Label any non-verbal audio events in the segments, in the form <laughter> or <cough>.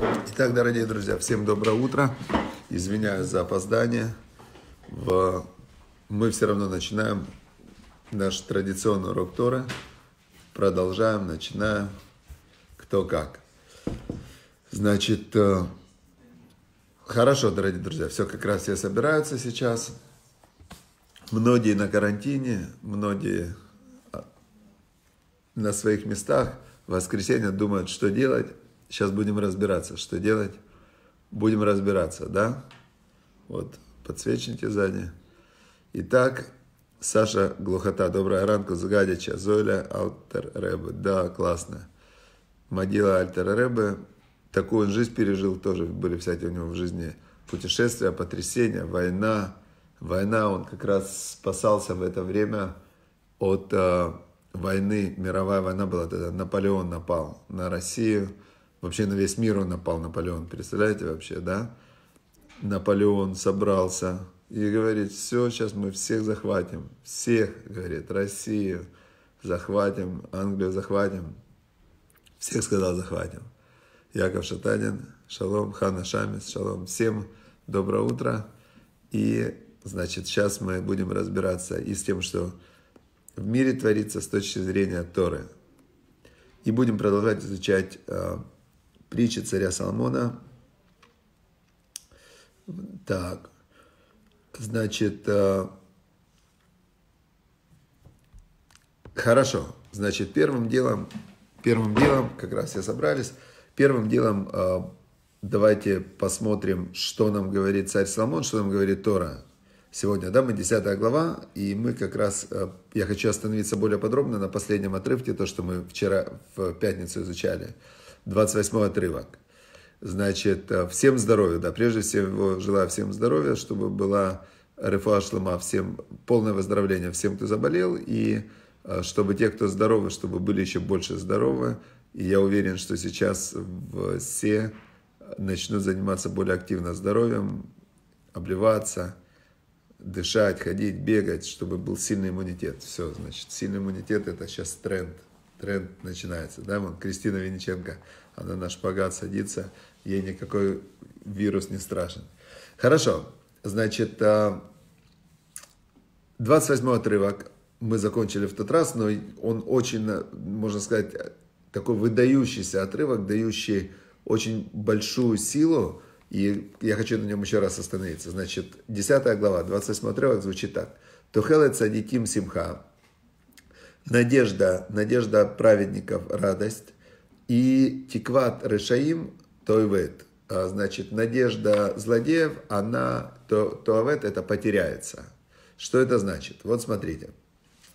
Итак, дорогие друзья, всем доброе утро. Извиняюсь за опоздание. В... Мы все равно начинаем наш традиционный урок Тора. Продолжаем, начинаем. Кто как. Значит, э, хорошо, дорогие друзья, все как раз все собираются сейчас. Многие на карантине, многие а, на своих местах. В воскресенье думают, что делать. Сейчас будем разбираться, что делать. Будем разбираться, да? Вот, подсвечните сзади. Итак, Саша Глухота, добрая ранку, Згадича, Золя Альтер Ребе. Да, классно. Могила Альтер Ребе. Такую он жизнь пережил, тоже были всякие у него в жизни путешествия, потрясения, война. Война, он как раз спасался в это время от э, войны, мировая война была тогда, Наполеон напал на Россию, Вообще на весь мир он напал, Наполеон. Представляете вообще, да? Наполеон собрался и говорит, все, сейчас мы всех захватим. Всех, говорит, Россию захватим, Англию захватим. Всех сказал захватим. Яков Шатанин, шалом, Хана Шамис, шалом. Всем доброе утро. И, значит, сейчас мы будем разбираться и с тем, что в мире творится с точки зрения Торы. И будем продолжать изучать а, притча царя Соломона. Так, значит, э, хорошо. Значит, первым делом, первым делом, как раз все собрались, первым делом э, давайте посмотрим, что нам говорит царь Соломон, что нам говорит Тора. Сегодня, да, мы 10 глава, и мы как раз, э, я хочу остановиться более подробно на последнем отрывке, то, что мы вчера в пятницу изучали. 28 отрывок. Значит, э, всем здоровья, да, прежде всего желаю всем здоровья, чтобы была рефуа шлема, всем полное выздоровление всем, кто заболел, и э, чтобы те, кто здоровы, чтобы были еще больше здоровы. И я уверен, что сейчас все начнут заниматься более активно здоровьем, обливаться, дышать, ходить, бегать, чтобы был сильный иммунитет. Все, значит, сильный иммунитет это сейчас тренд – тренд начинается. Да, вон Кристина Винниченко, она на шпагат садится, ей никакой вирус не страшен. Хорошо, значит, 28 а, отрывок мы закончили в тот раз, но он очень, можно сказать, такой выдающийся отрывок, дающий очень большую силу, и я хочу на нем еще раз остановиться. Значит, 10 глава, 28 отрывок звучит так. Тухелет садитим симха, надежда, надежда праведников – радость, и тикват решаим – тойвет. А, значит, надежда злодеев, она, то, тоавет – это потеряется. Что это значит? Вот смотрите.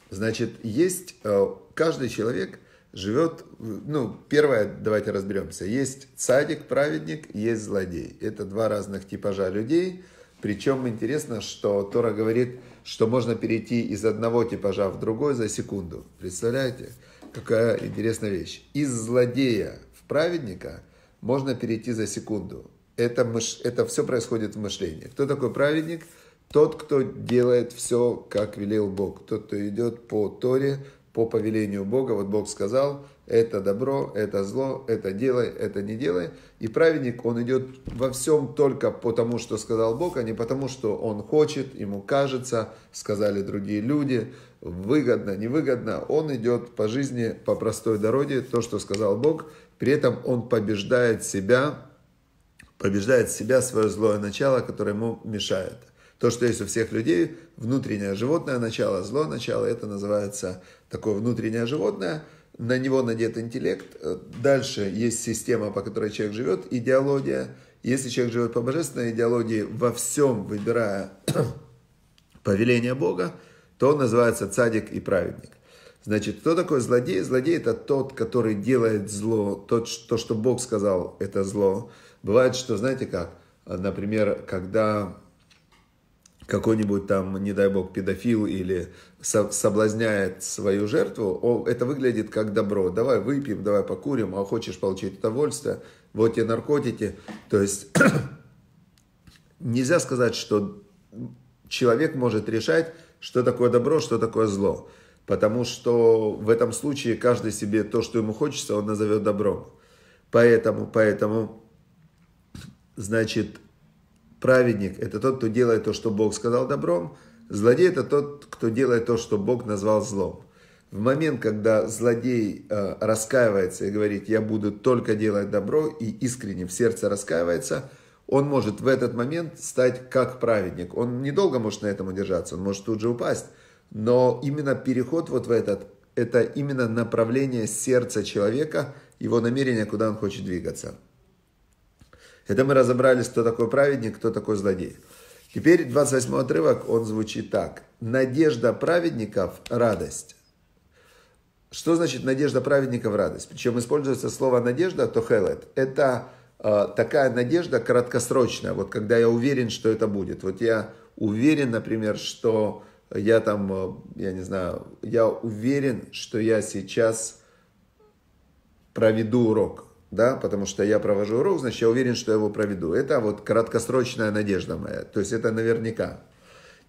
Значит, есть, э, каждый человек живет, ну, первое, давайте разберемся. Есть цадик, праведник, есть злодей. Это два разных типажа людей. Причем интересно, что Тора говорит – что можно перейти из одного типажа в другой за секунду. Представляете? Какая интересная вещь. Из злодея в праведника можно перейти за секунду. Это, мыш... это все происходит в мышлении. Кто такой праведник? Тот, кто делает все, как велел Бог. Тот, кто идет по Торе, по повелению Бога. Вот Бог сказал, это добро, это зло, это делай, это не делай. И праведник, он идет во всем только потому, что сказал Бог, а не потому, что он хочет, ему кажется, сказали другие люди, выгодно, невыгодно. Он идет по жизни, по простой дороге, то, что сказал Бог. При этом он побеждает себя, побеждает себя, свое злое начало, которое ему мешает. То, что есть у всех людей, внутреннее животное начало, зло начало, это называется такое внутреннее животное, на него надет интеллект. Дальше есть система, по которой человек живет, идеология. Если человек живет по божественной идеологии, во всем выбирая <clears throat> повеление Бога, то он называется цадик и праведник. Значит, кто такой злодей? Злодей это тот, который делает зло, тот, то, что Бог сказал, это зло. Бывает, что, знаете как, например, когда какой-нибудь там, не дай бог, педофил или соблазняет свою жертву, это выглядит как добро. Давай выпьем, давай покурим, а хочешь получить удовольствие, вот тебе наркотики. То есть <clears throat> нельзя сказать, что человек может решать, что такое добро, что такое зло. Потому что в этом случае каждый себе то, что ему хочется, он назовет добром. Поэтому, поэтому значит, праведник – это тот, кто делает то, что Бог сказал добром, злодей – это тот, кто делает то, что Бог назвал злом. В момент, когда злодей э, раскаивается и говорит, я буду только делать добро, и искренне в сердце раскаивается, он может в этот момент стать как праведник. Он недолго может на этом удержаться, он может тут же упасть. Но именно переход вот в этот, это именно направление сердца человека, его намерение, куда он хочет двигаться. Это мы разобрались, кто такой праведник, кто такой злодей. Теперь 28 отрывок, он звучит так. Надежда праведников – радость. Что значит надежда праведников – радость? Причем используется слово надежда, то хелет. Это э, такая надежда краткосрочная, вот когда я уверен, что это будет. Вот я уверен, например, что я там, э, я не знаю, я уверен, что я сейчас проведу урок да, потому что я провожу урок, значит, я уверен, что я его проведу. Это вот краткосрочная надежда моя, то есть это наверняка.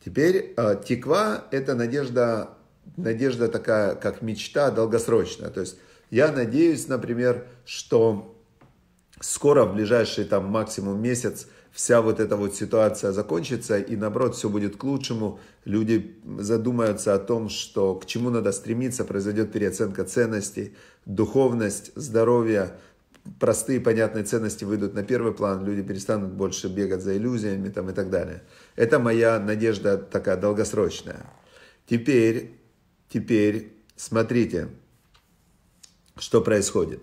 Теперь э, тиква – это надежда, надежда такая, как мечта долгосрочная. То есть я надеюсь, например, что скоро, в ближайший там максимум месяц, вся вот эта вот ситуация закончится, и наоборот, все будет к лучшему. Люди задумаются о том, что к чему надо стремиться, произойдет переоценка ценностей, духовность, здоровье, простые понятные ценности выйдут на первый план, люди перестанут больше бегать за иллюзиями там, и так далее. Это моя надежда такая долгосрочная. Теперь, теперь смотрите, что происходит.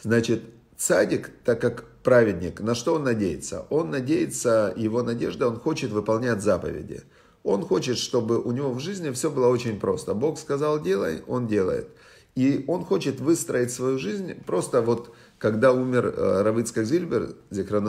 Значит, цадик, так как праведник, на что он надеется? Он надеется, его надежда, он хочет выполнять заповеди. Он хочет, чтобы у него в жизни все было очень просто. Бог сказал делай, он делает. И он хочет выстроить свою жизнь просто вот когда умер э, Равыцкак Зильбер, Захар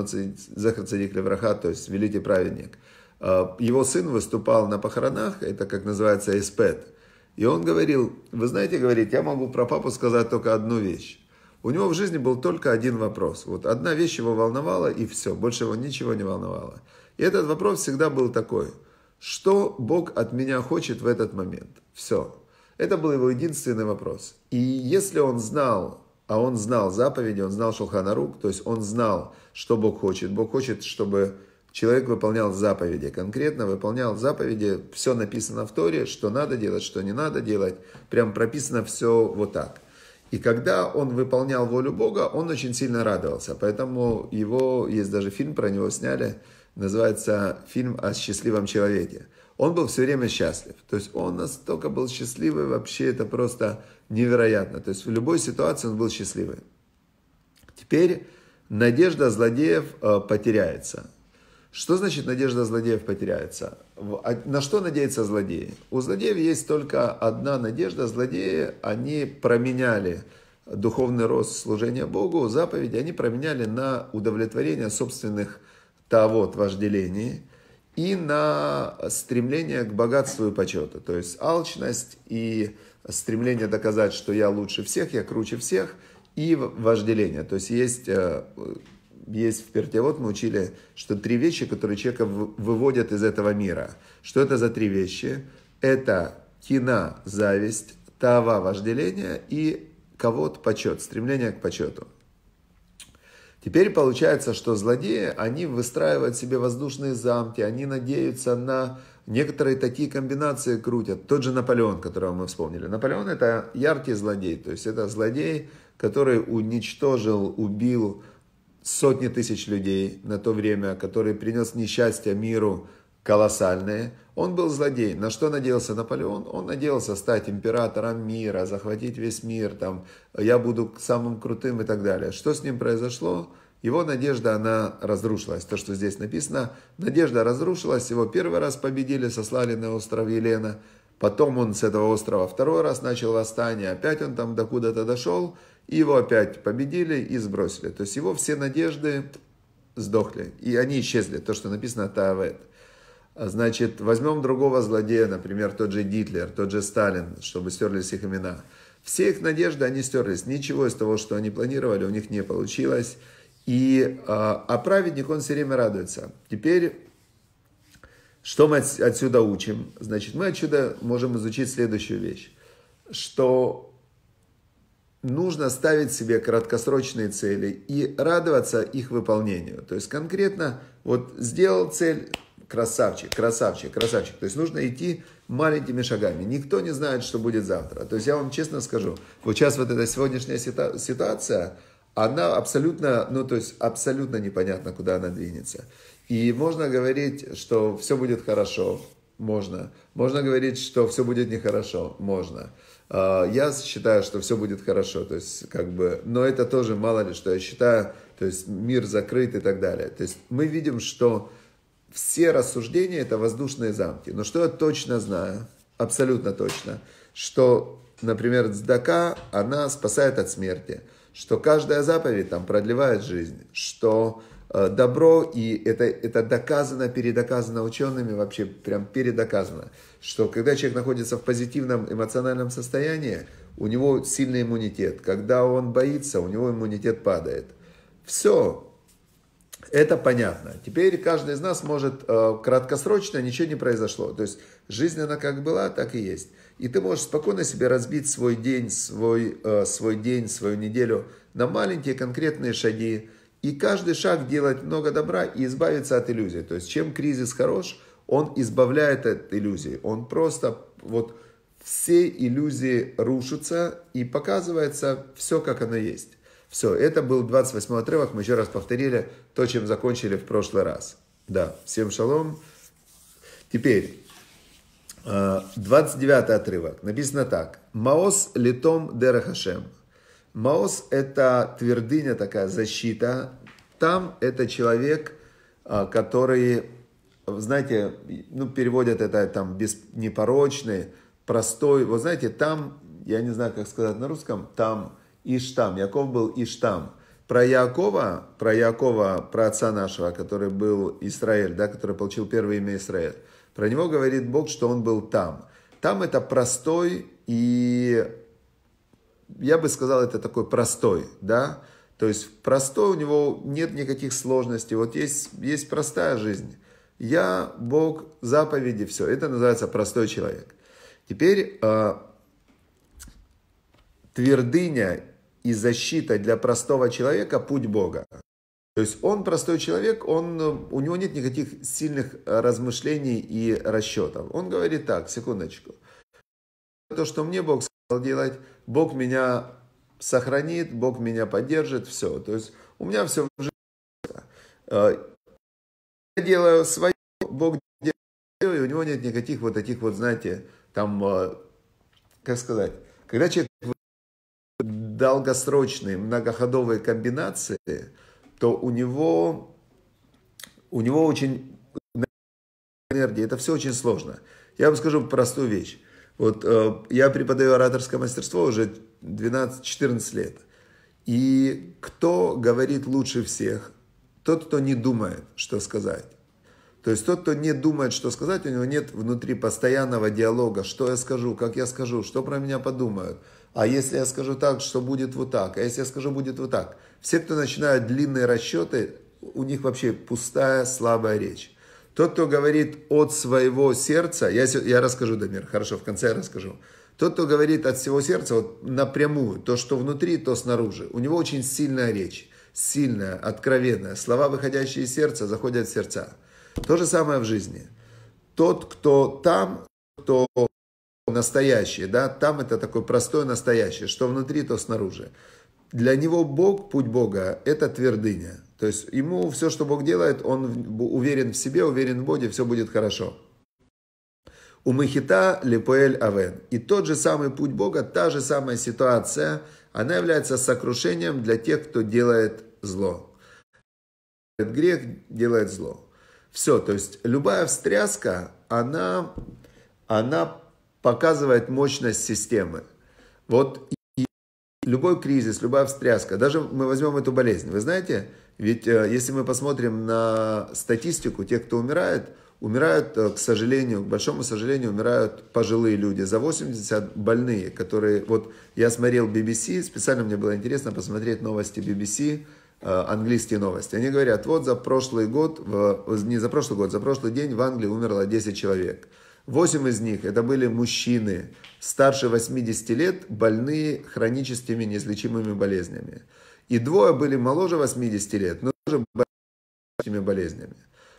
Левраха, то есть великий праведник, э, его сын выступал на похоронах, это как называется эспет. И он говорил, вы знаете, говорит, я могу про папу сказать только одну вещь. У него в жизни был только один вопрос. Вот одна вещь его волновала, и все, больше его ничего не волновало. И этот вопрос всегда был такой, что Бог от меня хочет в этот момент? Все. Это был его единственный вопрос. И если он знал, а он знал заповеди, он знал Шулханарук, то есть он знал, что Бог хочет. Бог хочет, чтобы человек выполнял заповеди, конкретно выполнял заповеди, все написано в Торе, что надо делать, что не надо делать, прям прописано все вот так. И когда он выполнял волю Бога, он очень сильно радовался. Поэтому его, есть даже фильм про него сняли, называется фильм о счастливом человеке он был все время счастлив. То есть он настолько был счастливый, вообще это просто невероятно. То есть в любой ситуации он был счастливый. Теперь надежда злодеев э, потеряется. Что значит надежда злодеев потеряется? А на что надеются злодеи? У злодеев есть только одна надежда. Злодеи, они променяли духовный рост служения Богу, заповеди, они променяли на удовлетворение собственных тавод вожделений – и на стремление к богатству и почету. То есть алчность и стремление доказать, что я лучше всех, я круче всех, и вожделение. То есть есть, э, есть в Пертевод мы учили, что три вещи, которые человека выводят из этого мира. Что это за три вещи? Это кина, зависть, тава, вожделение и кого-то почет, стремление к почету. Теперь получается, что злодеи, они выстраивают себе воздушные замки, они надеются на некоторые такие комбинации крутят. Тот же Наполеон, которого мы вспомнили. Наполеон это яркий злодей, то есть это злодей, который уничтожил, убил сотни тысяч людей на то время, который принес несчастье миру, колоссальные. Он был злодей. На что надеялся Наполеон? Он надеялся стать императором мира, захватить весь мир, там, я буду самым крутым и так далее. Что с ним произошло? Его надежда, она разрушилась. То, что здесь написано, надежда разрушилась, его первый раз победили, сослали на остров Елена, потом он с этого острова второй раз начал восстание, опять он там до куда-то дошел, и его опять победили и сбросили. То есть его все надежды сдохли, и они исчезли, то, что написано Таавет. Значит, возьмем другого злодея, например, тот же Гитлер, тот же Сталин, чтобы стерлись их имена. Все их надежды, они стерлись. Ничего из того, что они планировали, у них не получилось. И, а, а праведник, он все время радуется. Теперь, что мы отсюда учим? Значит, мы отсюда можем изучить следующую вещь. Что нужно ставить себе краткосрочные цели и радоваться их выполнению. То есть конкретно вот сделал цель, красавчик, красавчик, красавчик. То есть нужно идти маленькими шагами. Никто не знает, что будет завтра. То есть я вам честно скажу, вот сейчас вот эта сегодняшняя ситуация, она абсолютно, ну то есть абсолютно непонятно, куда она двинется. И можно говорить, что все будет хорошо, можно. Можно говорить, что все будет нехорошо, можно. А, я считаю, что все будет хорошо, то есть как бы, но это тоже мало ли, что я считаю, то есть мир закрыт и так далее. То есть мы видим, что все рассуждения это воздушные замки. Но что я точно знаю, абсолютно точно, что, например, цдака, она спасает от смерти, что каждая заповедь там продлевает жизнь, что Э, добро, и это, это доказано, передоказано учеными, вообще прям передоказано, что когда человек находится в позитивном эмоциональном состоянии, у него сильный иммунитет. Когда он боится, у него иммунитет падает. Все, это понятно. Теперь каждый из нас может э, краткосрочно, ничего не произошло. То есть жизнь она как была, так и есть. И ты можешь спокойно себе разбить свой день, свой, э, свой день, свою неделю на маленькие конкретные шаги, и каждый шаг делать много добра и избавиться от иллюзий. То есть, чем кризис хорош, он избавляет от иллюзий. Он просто вот все иллюзии рушатся и показывается все, как оно есть. Все, это был 28 отрывок, мы еще раз повторили то, чем закончили в прошлый раз. Да, всем шалом. Теперь, 29 э, отрывок, написано так. Маос литом дерахашем. Маос – это твердыня такая, защита. Там это человек, а, который, знаете, ну, переводят это там без, непорочный, простой. Вот знаете, там, я не знаю, как сказать на русском, там Иштам. Яков был Иштам. Про Якова, про Якова, про отца нашего, который был Израиль, да, который получил первое имя Израиль. Про него говорит Бог, что он был там. Там это простой и я бы сказал, это такой простой, да, то есть простой, у него нет никаких сложностей, вот есть, есть простая жизнь. Я, Бог, заповеди, все, это называется простой человек. Теперь э, твердыня и защита для простого человека – путь Бога. То есть он простой человек, он, у него нет никаких сильных размышлений и расчетов. Он говорит так, секундочку. То, что мне Бог сказал делать, Бог меня сохранит, Бог меня поддержит, все. То есть у меня все в жизни. Э, я делаю свое, Бог делает свое, и у него нет никаких вот таких вот, знаете, там, э, как сказать, когда человек долгосрочные многоходовые комбинации, то у него, у него очень энергия, это все очень сложно. Я вам скажу простую вещь. Вот э, я преподаю ораторское мастерство уже 12-14 лет. И кто говорит лучше всех? Тот, кто не думает, что сказать. То есть тот, кто не думает, что сказать, у него нет внутри постоянного диалога, что я скажу, как я скажу, что про меня подумают. А если я скажу так, что будет вот так, а если я скажу будет вот так. Все, кто начинают длинные расчеты, у них вообще пустая, слабая речь. Тот, кто говорит от своего сердца, я, я расскажу, Дамир, хорошо, в конце я расскажу. Тот, кто говорит от всего сердца, вот напрямую, то, что внутри, то снаружи, у него очень сильная речь, сильная, откровенная. Слова, выходящие из сердца, заходят в сердца. То же самое в жизни. Тот, кто там, кто настоящий, да, там это такой простой настоящий, что внутри, то снаружи. Для него Бог, путь Бога, это твердыня. То есть ему все, что Бог делает, он уверен в себе, уверен в Боге, все будет хорошо. У Махита Лепуэль Авен. И тот же самый путь Бога, та же самая ситуация, она является сокрушением для тех, кто делает зло. Грех делает зло. Все, то есть любая встряска, она, она показывает мощность системы. Вот любой кризис, любая встряска, даже мы возьмем эту болезнь. Вы знаете, ведь э, если мы посмотрим на статистику, тех, кто умирает, умирают, э, к сожалению, к большому сожалению, умирают пожилые люди. За 80 больные, которые... Вот я смотрел BBC, специально мне было интересно посмотреть новости BBC, э, английские новости. Они говорят, вот за прошлый год, не за прошлый год, за прошлый день в Англии умерло 10 человек. Восемь из них это были мужчины старше 80 лет, больные хроническими неизлечимыми болезнями. И двое были моложе 80 лет, но тоже больными болезнями.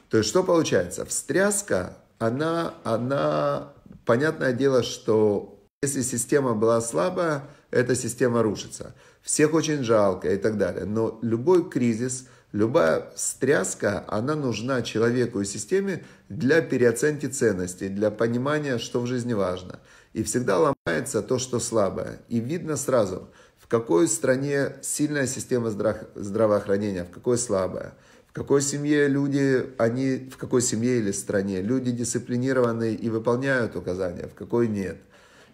То есть что получается? Встряска, она, она, понятное дело, что если система была слабая, эта система рушится. Всех очень жалко и так далее. Но любой кризис, любая стряска, она нужна человеку и системе для переоценки ценностей, для понимания, что в жизни важно. И всегда ломается то, что слабое. И видно сразу, в какой стране сильная система здравоохранения, в какой слабая. В какой семье люди, они, в какой семье или стране люди дисциплинированные и выполняют указания, в какой нет.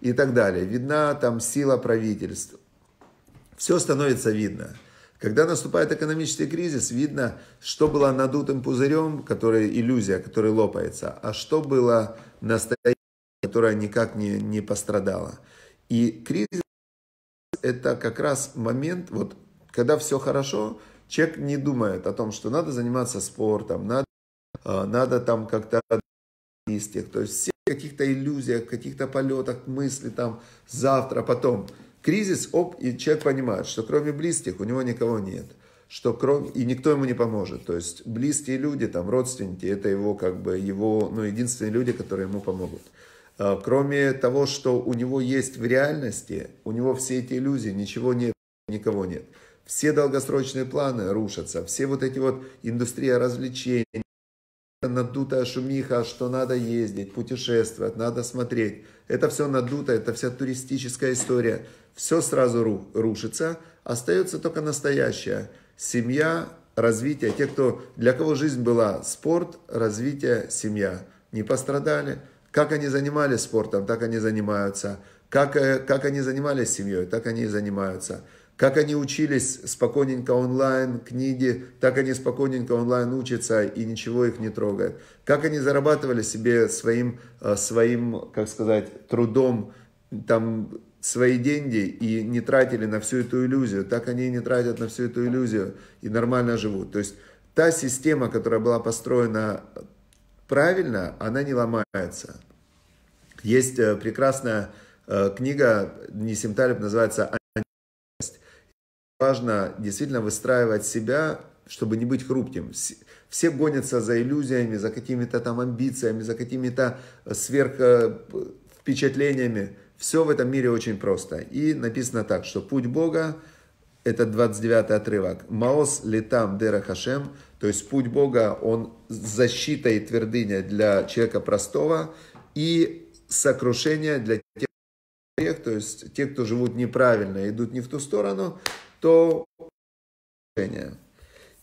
И так далее. Видна там сила правительств. Все становится видно. Когда наступает экономический кризис, видно, что было надутым пузырем, который иллюзия, который лопается, а что было настоящее, которое никак не, не пострадало. И кризис это как раз момент, вот когда все хорошо, человек не думает о том, что надо заниматься спортом, надо, а, надо там как-то листьях, то есть все каких-то иллюзиях, каких-то полетах, мысли там завтра, потом – Кризис, оп, и человек понимает, что кроме близких у него никого нет. Что кроме, и никто ему не поможет. То есть близкие люди, там, родственники, это его, как бы, его, ну, единственные люди, которые ему помогут. А, кроме того, что у него есть в реальности, у него все эти иллюзии, ничего нет, никого нет. Все долгосрочные планы рушатся, все вот эти вот индустрия развлечений, надутая шумиха, что надо ездить, путешествовать, надо смотреть. Это все надуто, это вся туристическая история. Все сразу рушится, остается только настоящее. Семья, развитие. Те, кто, для кого жизнь была спорт, развитие, семья. Не пострадали. Как они занимались спортом, так они занимаются. Как, э, как они занимались семьей, так они и занимаются. Как они учились спокойненько онлайн, книги, так они спокойненько онлайн учатся и ничего их не трогает. Как они зарабатывали себе своим, э, своим как сказать, трудом там, свои деньги и не тратили на всю эту иллюзию, так они не тратят на всю эту иллюзию и нормально живут. То есть та система, которая была построена правильно, она не ломается. Есть э, прекрасная э, книга Нисим Талиб, называется важно действительно выстраивать себя, чтобы не быть хрупким. Все гонятся за иллюзиями, за какими-то там амбициями, за какими-то э, сверх э, впечатлениями. Все в этом мире очень просто. И написано так, что путь Бога, это 29 отрывок, Маос летам дера хашем, то есть путь Бога, он защита и твердыня для человека простого и сокрушение для тех, то есть те, кто живут неправильно, идут не в ту сторону, то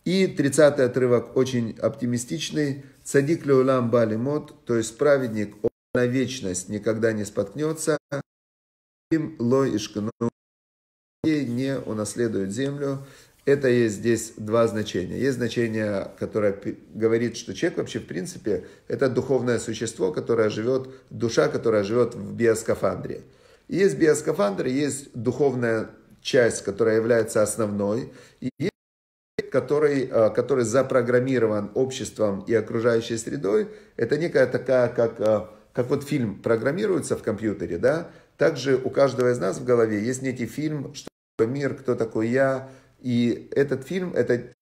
и 30 отрывок очень оптимистичный. Цадик леулам балимот, то есть праведник, он на вечность никогда не споткнется. Им лой ишкану не унаследует землю. Это есть здесь два значения. Есть значение, которое говорит, что человек вообще, в принципе, это духовное существо, которое живет, душа, которая живет в биоскафандре. Есть биоскафандр, есть духовное часть, которая является основной, и есть который, э, который запрограммирован обществом и окружающей средой, это некая такая, как, э, как вот фильм программируется в компьютере, да, также у каждого из нас в голове есть некий фильм, что такое мир, кто такой я, и этот фильм, это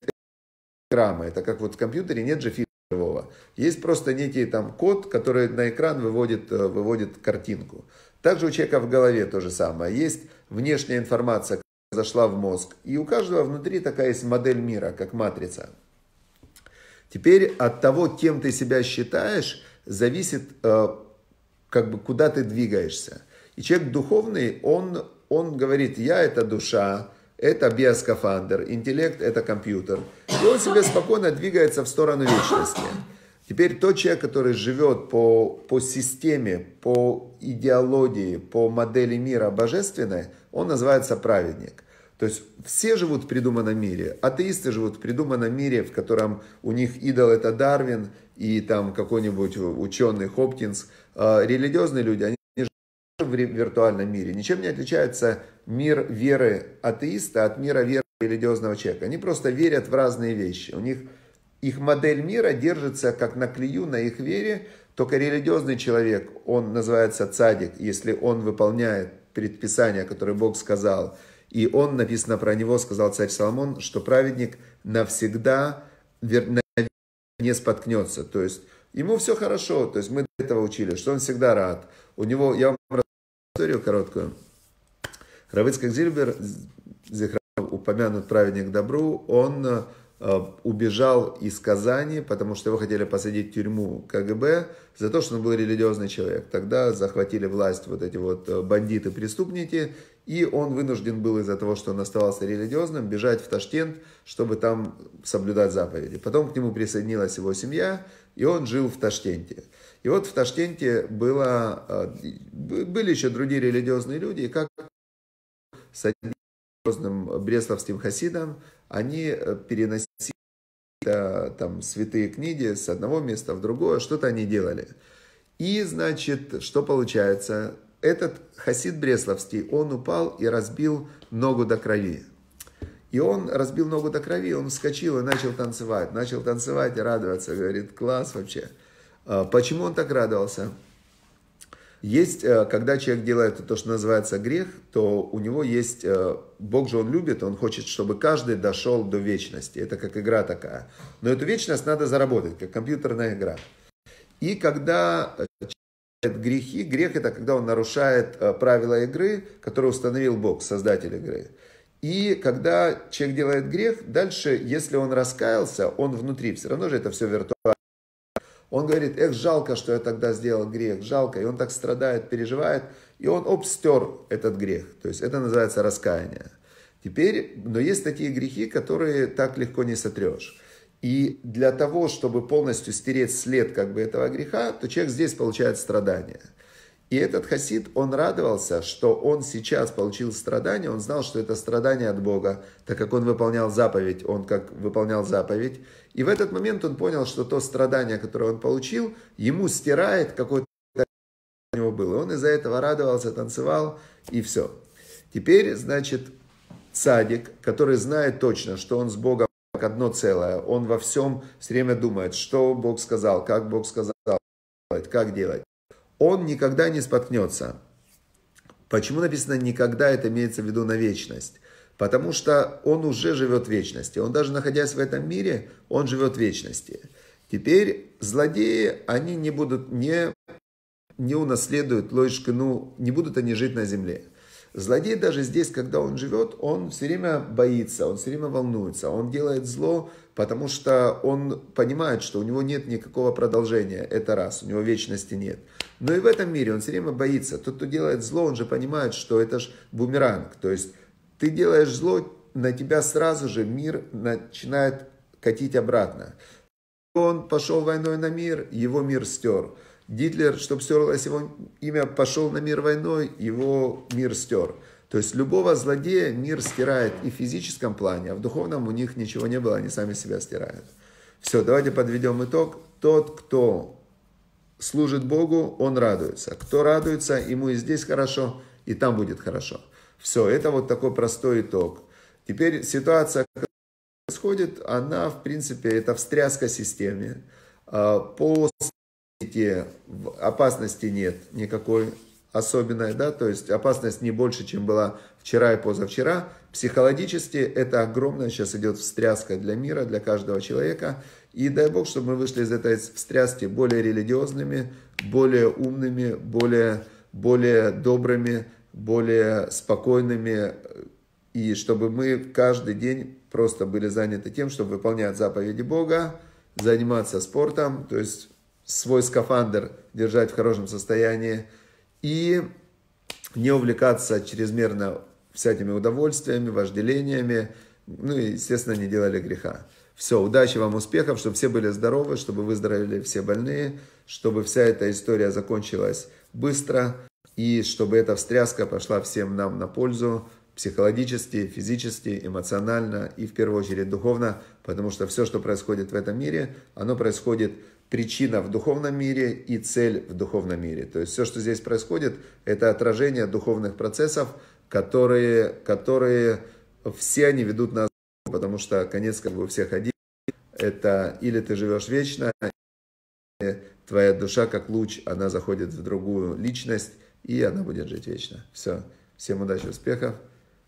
программа, это как вот в компьютере нет же фильма живого. Есть просто некий там код, который на экран выводит, э, выводит картинку. Также у человека в голове то же самое. Есть внешняя информация, которая зашла в мозг. И у каждого внутри такая есть модель мира, как матрица. Теперь от того, кем ты себя считаешь, зависит, э, как бы, куда ты двигаешься. И человек духовный, он, он говорит, я это душа, это биоскафандр, интеллект это компьютер. И он себе спокойно двигается в сторону вечности. Теперь тот человек, который живет по, по системе, по идеологии, по модели мира божественной, он называется праведник. То есть все живут в придуманном мире. Атеисты живут в придуманном мире, в котором у них идол это Дарвин и там какой-нибудь ученый Хопкинс. А религиозные люди, они живут в виртуальном мире. Ничем не отличается мир веры атеиста от мира веры религиозного человека. Они просто верят в разные вещи. У них их модель мира держится как на клею, на их вере, Только религиозный человек, он называется цадик, если он выполняет предписания, которые Бог сказал. И он, написано про него, сказал царь Соломон, что праведник навсегда не споткнется. То есть ему все хорошо, то есть мы до этого учили, что он всегда рад. У него, я вам расскажу историю короткую. Равыцкак Зильбер, упомянут праведник добру, он убежал из Казани, потому что его хотели посадить в тюрьму КГБ за то, что он был религиозный человек. Тогда захватили власть вот эти вот э, бандиты-преступники, и он вынужден был из-за того, что он оставался религиозным, бежать в Ташкент, чтобы там соблюдать заповеди. Потом к нему присоединилась его семья, и он жил в Ташкенте. И вот в Ташкенте было, э, были еще другие религиозные люди, и как с одним бресловским хасидом они э, переносили там святые книги с одного места в другое, что-то они делали. И, значит, что получается? Этот хасид Бресловский, он упал и разбил ногу до крови. И он разбил ногу до крови, он вскочил и начал танцевать. Начал танцевать и радоваться. Говорит, класс вообще. А почему он так радовался? Есть, э, когда человек делает то, что называется грех, то у него есть, э, Бог же он любит, он хочет, чтобы каждый дошел до вечности. Это как игра такая. Но эту вечность надо заработать, как компьютерная игра. И когда человек грехи, грех это когда он нарушает э, правила игры, которые установил Бог, создатель игры. И когда человек делает грех, дальше, если он раскаялся, он внутри, все равно же это все виртуально он говорит, эх, жалко, что я тогда сделал грех, жалко. И он так страдает, переживает, и он обстер этот грех. То есть это называется раскаяние. Теперь, но есть такие грехи, которые так легко не сотрешь. И для того, чтобы полностью стереть след как бы этого греха, то человек здесь получает страдания. И этот хасид, он радовался, что он сейчас получил страдания, он знал, что это страдание от Бога, так как он выполнял заповедь, он как выполнял заповедь. И в этот момент он понял, что то страдание, которое он получил, ему стирает какое-то у него было. Он из-за этого радовался, танцевал и все. Теперь, значит, садик, который знает точно, что он с Богом как одно целое, он во всем все время думает, что Бог сказал, как Бог сказал, как делать он никогда не споткнется. Почему написано «никогда» это имеется в виду на вечность? Потому что он уже живет в вечности. Он даже находясь в этом мире, он живет в вечности. Теперь злодеи, они не будут, не, не унаследуют лойшкину, не будут они жить на земле. Злодей даже здесь, когда он живет, он все время боится, он все время волнуется, он делает зло, потому что он понимает, что у него нет никакого продолжения, это раз, у него вечности нет. Но и в этом мире он все время боится. Тот, кто делает зло, он же понимает, что это же бумеранг. То есть ты делаешь зло, на тебя сразу же мир начинает катить обратно. Он пошел войной на мир, его мир стер. Гитлер, чтобы стерлось его имя, пошел на мир войной, его мир стер. То есть любого злодея мир стирает и в физическом плане, а в духовном у них ничего не было, они сами себя стирают. Все, давайте подведем итог. Тот, кто служит Богу, он радуется. Кто радуется, ему и здесь хорошо, и там будет хорошо. Все, это вот такой простой итог. Теперь ситуация, которая происходит, она, в принципе, это встряска системе. А, по опасности нет никакой особенной, да, то есть опасность не больше, чем была вчера и позавчера. Психологически это огромная сейчас идет встряска для мира, для каждого человека. И дай Бог, чтобы мы вышли из этой встряски более религиозными, более умными, более, более добрыми, более спокойными. И чтобы мы каждый день просто были заняты тем, чтобы выполнять заповеди Бога, заниматься спортом, то есть свой скафандр держать в хорошем состоянии и не увлекаться чрезмерно всякими удовольствиями, вожделениями, ну и, естественно, не делали греха. Все, удачи вам, успехов, чтобы все были здоровы, чтобы выздоровели все больные, чтобы вся эта история закончилась быстро, и чтобы эта встряска пошла всем нам на пользу, психологически, физически, эмоционально и в первую очередь духовно, потому что все, что происходит в этом мире, оно происходит причина в духовном мире и цель в духовном мире. То есть все, что здесь происходит, это отражение духовных процессов, которые, которые все они ведут нас, потому что конец как бы у всех один. Это или ты живешь вечно, твоя душа, как луч, она заходит в другую личность, и она будет жить вечно. Все. Всем удачи, успехов.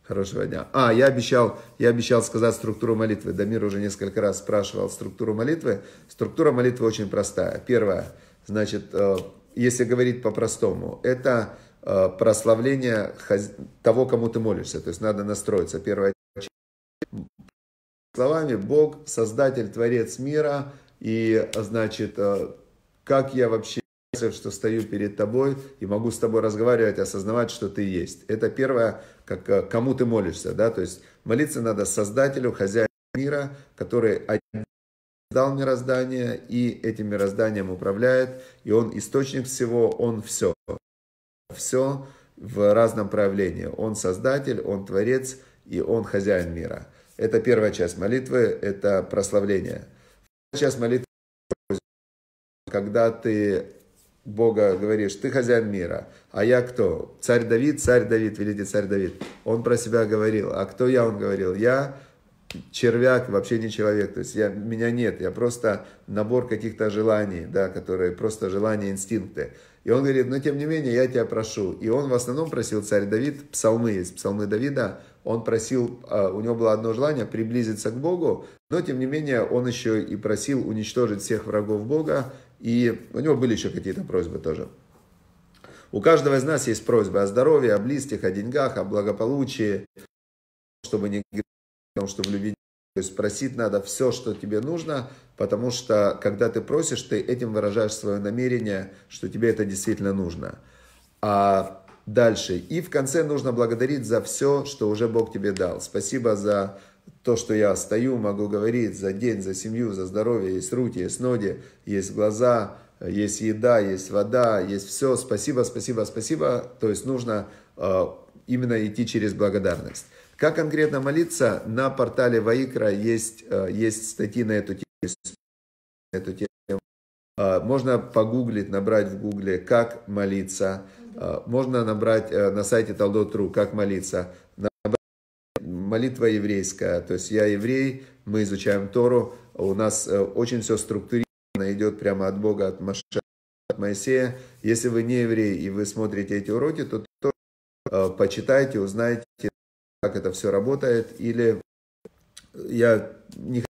Хорошего дня. А, я обещал, я обещал сказать структуру молитвы. Дамир уже несколько раз спрашивал структуру молитвы. Структура молитвы очень простая. Первое, значит, э, если говорить по-простому, это э, прославление того, кому ты молишься. То есть надо настроиться. Первое, словами, Бог, Создатель, Творец мира, и, значит, э, как я вообще что стою перед тобой и могу с тобой разговаривать, осознавать, что ты есть. Это первое, как, э, кому ты молишься, да, то есть молиться надо Создателю, хозяину мира, который создал мироздание и этим мирозданием управляет, и он источник всего, он все. Все в разном проявлении. Он создатель, он творец, и он хозяин мира. Это первая часть молитвы, это прославление. Вторая часть молитвы, когда ты Бога говоришь, ты хозяин мира, а я кто? Царь Давид, царь Давид, великий царь Давид. Он про себя говорил. А кто я? Он говорил, я червяк, вообще не человек. То есть я, меня нет, я просто набор каких-то желаний, да, которые просто желания, инстинкты. И он говорит, но тем не менее я тебя прошу. И он в основном просил царь Давид, псалмы есть, псалмы Давида, он просил, а, у него было одно желание приблизиться к Богу, но тем не менее он еще и просил уничтожить всех врагов Бога и у него были еще какие-то просьбы тоже. У каждого из нас есть просьбы о здоровье, о близких, о деньгах, о благополучии, чтобы не о том, чтобы любить. То есть просить надо все, что тебе нужно, потому что когда ты просишь, ты этим выражаешь свое намерение, что тебе это действительно нужно. А дальше. И в конце нужно благодарить за все, что уже Бог тебе дал. Спасибо за то, что я стою, могу говорить за день, за семью, за здоровье, есть руки, есть ноги, есть глаза, есть еда, есть вода, есть все. Спасибо, спасибо, спасибо. То есть нужно э, именно идти через благодарность. Как конкретно молиться? На портале Ваикра есть, э, есть статьи на эту тему. Э, можно погуглить, набрать в гугле, как молиться. Можно набрать на сайте Талдот.ру, как молиться молитва еврейская. То есть я еврей, мы изучаем Тору, у нас э, очень все структурировано, идет прямо от Бога, от Маша, от Моисея. Если вы не еврей и вы смотрите эти уроки, то тоже э, почитайте, узнайте, как это все работает. Или я не